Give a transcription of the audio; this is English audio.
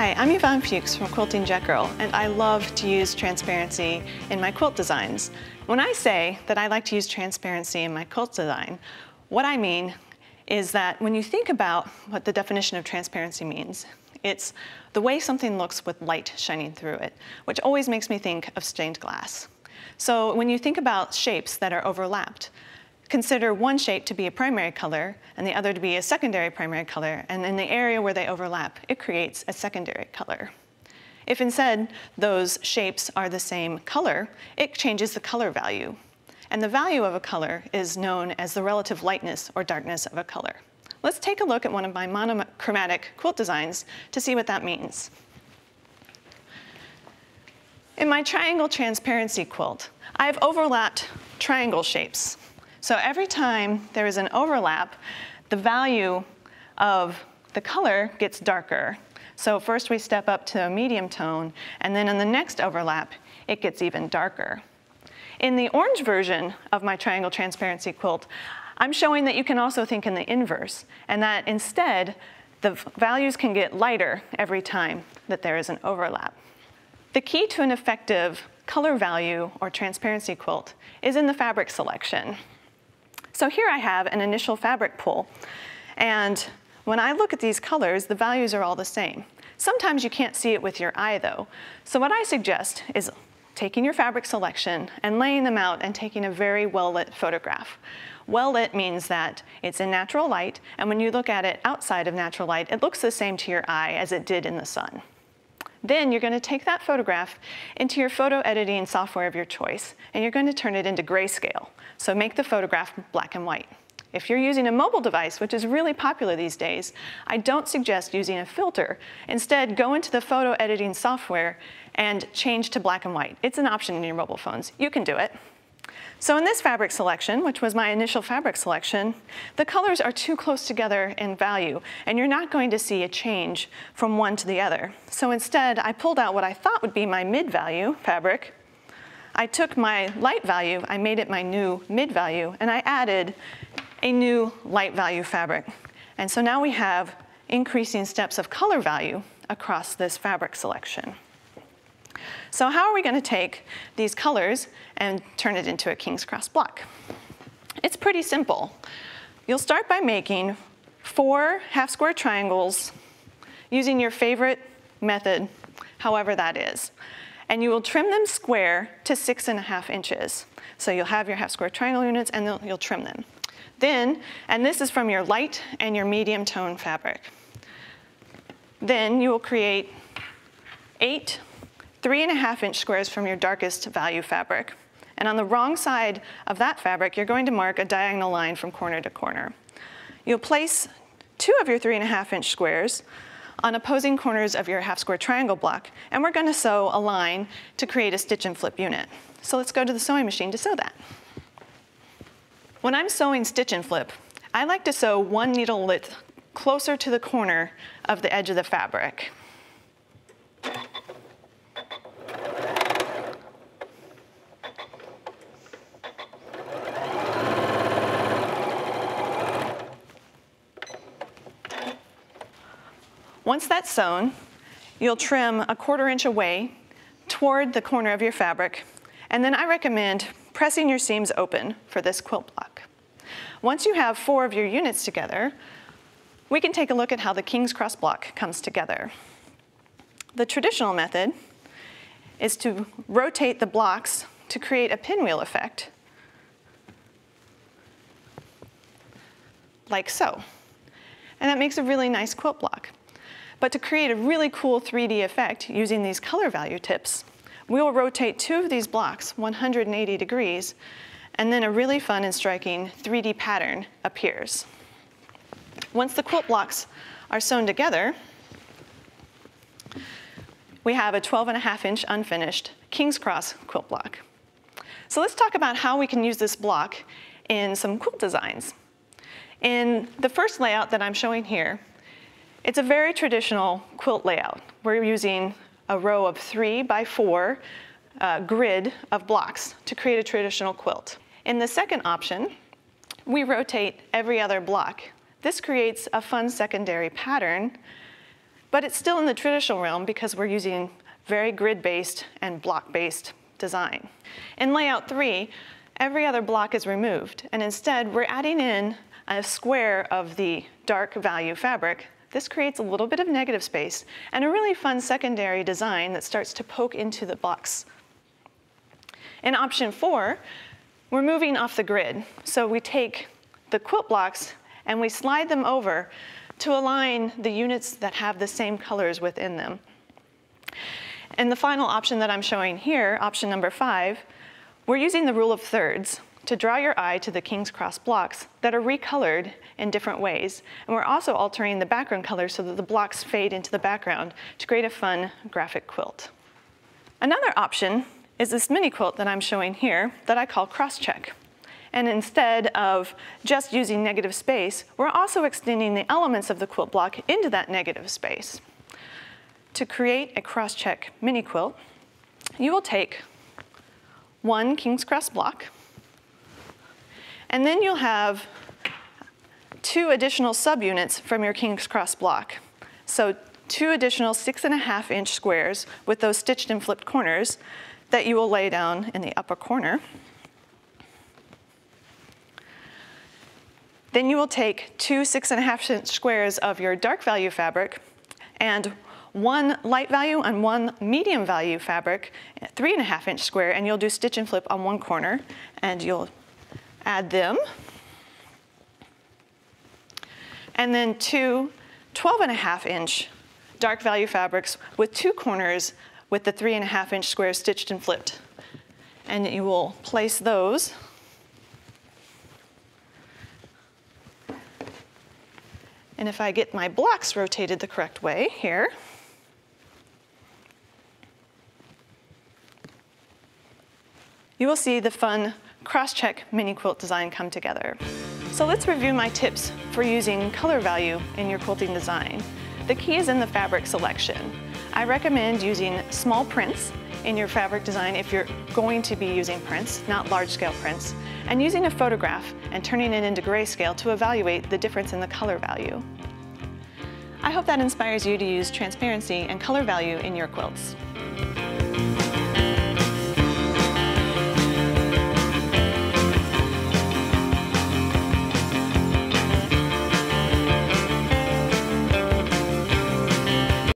Hi, I'm Yvonne Fuchs from Quilting Jet Girl, and I love to use transparency in my quilt designs. When I say that I like to use transparency in my quilt design, what I mean is that when you think about what the definition of transparency means, it's the way something looks with light shining through it, which always makes me think of stained glass. So when you think about shapes that are overlapped, consider one shape to be a primary color and the other to be a secondary primary color, and in the area where they overlap, it creates a secondary color. If instead those shapes are the same color, it changes the color value. And the value of a color is known as the relative lightness or darkness of a color. Let's take a look at one of my monochromatic quilt designs to see what that means. In my triangle transparency quilt, I've overlapped triangle shapes. So every time there is an overlap, the value of the color gets darker. So first we step up to a medium tone, and then in the next overlap, it gets even darker. In the orange version of my triangle transparency quilt, I'm showing that you can also think in the inverse, and that instead, the values can get lighter every time that there is an overlap. The key to an effective color value or transparency quilt is in the fabric selection. So here I have an initial fabric pool. And when I look at these colors, the values are all the same. Sometimes you can't see it with your eye though. So what I suggest is taking your fabric selection and laying them out and taking a very well-lit photograph. Well-lit means that it's in natural light, and when you look at it outside of natural light, it looks the same to your eye as it did in the sun. Then you're going to take that photograph into your photo editing software of your choice, and you're going to turn it into grayscale. So make the photograph black and white. If you're using a mobile device, which is really popular these days, I don't suggest using a filter. Instead, go into the photo editing software and change to black and white. It's an option in your mobile phones. You can do it. So in this fabric selection, which was my initial fabric selection, the colors are too close together in value, and you're not going to see a change from one to the other. So instead, I pulled out what I thought would be my mid-value fabric. I took my light value, I made it my new mid-value, and I added a new light value fabric. And so now we have increasing steps of color value across this fabric selection. So how are we going to take these colors and turn it into a King's Cross block? It's pretty simple. You'll start by making four half square triangles using your favorite method, however that is. And you will trim them square to six and a half inches. So you'll have your half square triangle units and then you'll trim them. Then, and this is from your light and your medium tone fabric. Then you will create eight three and a half inch squares from your darkest value fabric. And on the wrong side of that fabric, you're going to mark a diagonal line from corner to corner. You'll place two of your three and a half inch squares on opposing corners of your half square triangle block, and we're gonna sew a line to create a stitch and flip unit. So let's go to the sewing machine to sew that. When I'm sewing stitch and flip, I like to sew one needle width closer to the corner of the edge of the fabric. Once that's sewn, you'll trim a quarter inch away toward the corner of your fabric, and then I recommend pressing your seams open for this quilt block. Once you have four of your units together, we can take a look at how the King's Cross block comes together. The traditional method is to rotate the blocks to create a pinwheel effect, like so. And that makes a really nice quilt block. But to create a really cool 3D effect using these color value tips, we will rotate two of these blocks 180 degrees, and then a really fun and striking 3D pattern appears. Once the quilt blocks are sewn together, we have a 12 and a half inch unfinished King's Cross quilt block. So let's talk about how we can use this block in some quilt designs. In the first layout that I'm showing here, it's a very traditional quilt layout. We're using a row of three by four uh, grid of blocks to create a traditional quilt. In the second option, we rotate every other block. This creates a fun secondary pattern but it's still in the traditional realm because we're using very grid-based and block-based design. In layout three, every other block is removed, and instead we're adding in a square of the dark value fabric. This creates a little bit of negative space and a really fun secondary design that starts to poke into the box. In option four, we're moving off the grid. So we take the quilt blocks and we slide them over to align the units that have the same colors within them. And the final option that I'm showing here, option number five, we're using the rule of thirds to draw your eye to the King's Cross blocks that are recolored in different ways. And we're also altering the background color so that the blocks fade into the background to create a fun graphic quilt. Another option is this mini quilt that I'm showing here that I call cross-check. And instead of just using negative space, we're also extending the elements of the quilt block into that negative space. To create a cross-check mini quilt, you will take one King's Cross block, and then you'll have two additional subunits from your King's Cross block. So two additional six and a half inch squares with those stitched and flipped corners that you will lay down in the upper corner. Then you will take two six and a half inch squares of your dark value fabric and one light value and one medium value fabric, three and a half inch square, and you'll do stitch and flip on one corner, and you'll add them. And then two 12 and a half inch dark value fabrics with two corners with the three and a half inch squares stitched and flipped. And you will place those And if I get my blocks rotated the correct way here, you will see the fun cross-check mini quilt design come together. So let's review my tips for using color value in your quilting design. The key is in the fabric selection. I recommend using small prints in your fabric design if you're going to be using prints, not large-scale prints, and using a photograph and turning it into grayscale to evaluate the difference in the color value. I hope that inspires you to use transparency and color value in your quilts.